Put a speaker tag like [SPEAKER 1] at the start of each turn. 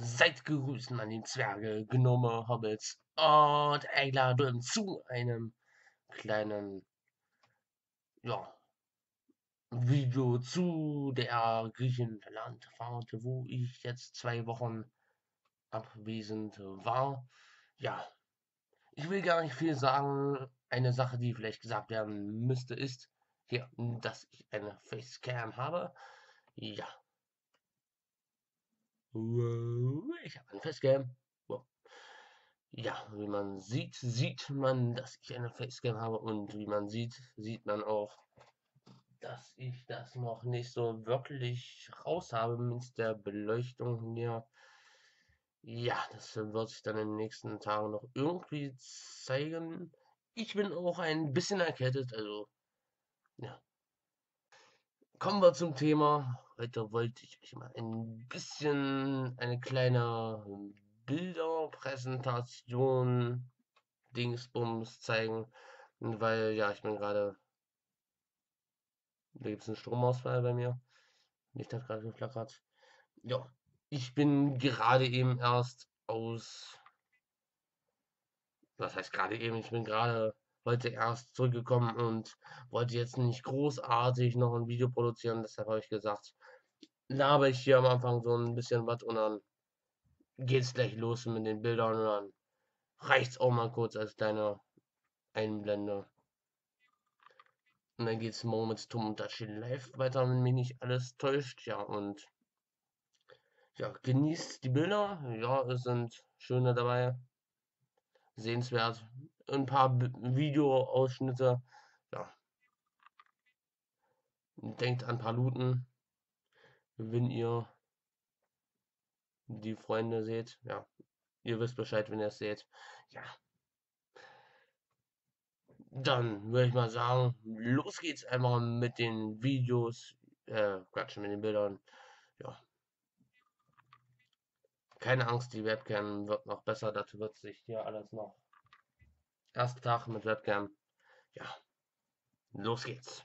[SPEAKER 1] Seid gegrüßt, meine Zwerge, Gnome, Hobbits und eingeladen zu einem kleinen, ja, Video zu der Griechenlandfahrt, wo ich jetzt zwei Wochen abwesend war. Ja, ich will gar nicht viel sagen. Eine Sache, die vielleicht gesagt werden müsste, ist, hier, dass ich eine Facecam habe. Ja, ich habe ein Facecam. Ja, wie man sieht, sieht man, dass ich eine Facecam habe und wie man sieht, sieht man auch, dass ich das noch nicht so wirklich raus habe mit der Beleuchtung hier. Ja, das wird sich dann in den nächsten Tagen noch irgendwie zeigen. Ich bin auch ein bisschen erkältet, also ja. Kommen wir zum Thema. Heute wollte ich euch mal ein bisschen eine kleine Bilderpräsentation Dingsbums zeigen, weil ja, ich bin gerade da gibt es einen Stromausfall bei mir. Nicht hat gerade geflackert. Ja, ich bin gerade eben erst aus. Was heißt gerade eben? Ich bin gerade heute erst zurückgekommen und wollte jetzt nicht großartig noch ein Video produzieren. Deshalb habe ich gesagt, laber ich hier am Anfang so ein bisschen was und dann geht's gleich los mit den Bildern und dann reicht's auch mal kurz als kleine Einblende. Und dann geht's Tom und Dachi live weiter, wenn mich nicht alles täuscht. Ja, und ja, genießt die Bilder. Ja, es sind schöne dabei. Sehenswert. Ein paar Videoausschnitte. Ja. Denkt an Paluten wenn ihr die Freunde seht. Ja, ihr wisst Bescheid, wenn ihr es seht. Ja. Dann würde ich mal sagen, los geht's einmal mit den Videos. Äh, Quatsch, mit den Bildern. Ja. Keine Angst, die Webcam wird noch besser. Dazu wird sich hier alles noch. Erster Tag mit Webcam. Ja. Los geht's.